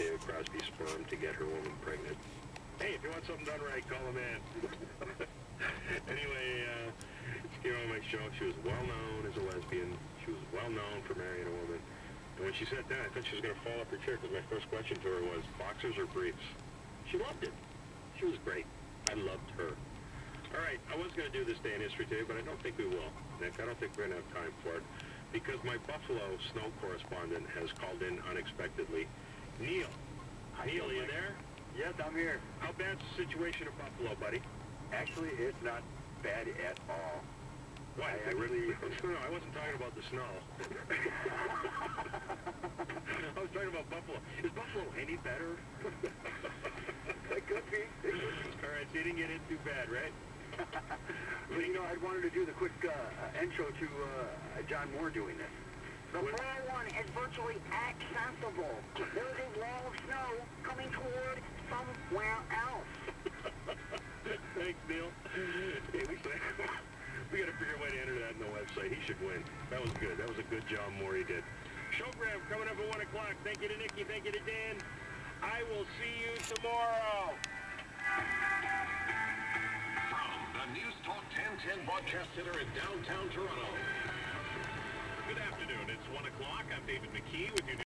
David Crosby's sperm to get her woman pregnant. Hey, if you want something done right, call a man. anyway, uh, came on my show. She was well known as a lesbian. She was well known for marrying a woman. And when she sat down, I thought she was going to fall off her chair because my first question to her was, boxers or briefs? She loved it. She was great. I loved her. All right, I was going to do this day in history today, but I don't think we will. Nick, I don't think we're going to have time for it because my Buffalo snow correspondent has called in unexpectedly. Neil. Neil, are you there? Yes, I'm here. How bad's the situation in Buffalo, buddy? Actually, it's not bad at all. Why? I really- No, no, I wasn't talking about the snow. I was talking about Buffalo. Is Buffalo any better? It could be. It could be. All right, so you didn't get in too bad, right? But, you know, I wanted to do the quick uh, intro to uh, John Moore doing this. The 401 is virtually accessible. There's a wall of snow coming toward somewhere else. Thanks, Neil. Hey, we, we got to figure a way to enter that in the website. He should win. That was good. That was a good job Moore he did. Showgram coming up at 1 o'clock. Thank you to Nikki. Thank you to Dan. I will see you tomorrow. From the News Talk 1010 broadcast center in downtown Toronto. It's 1 o'clock. I'm David McKee with your